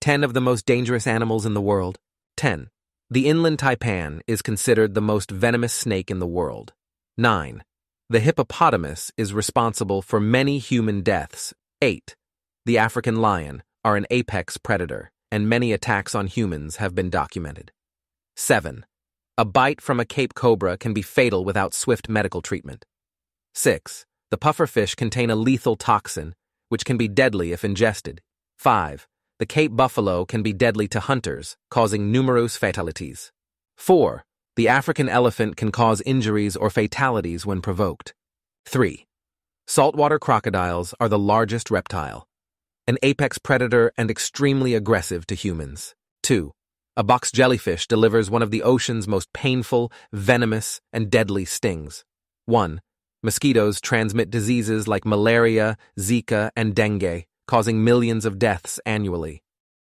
10 of the most dangerous animals in the world. 10. The inland taipan is considered the most venomous snake in the world. 9. The hippopotamus is responsible for many human deaths. 8. The African lion are an apex predator, and many attacks on humans have been documented. 7. A bite from a Cape cobra can be fatal without swift medical treatment. 6. The pufferfish contain a lethal toxin, which can be deadly if ingested. 5. The Cape buffalo can be deadly to hunters, causing numerous fatalities. 4. The African elephant can cause injuries or fatalities when provoked. 3. Saltwater crocodiles are the largest reptile, an apex predator and extremely aggressive to humans. 2. A box jellyfish delivers one of the ocean's most painful, venomous, and deadly stings. 1. Mosquitoes transmit diseases like malaria, Zika, and dengue, causing millions of deaths annually.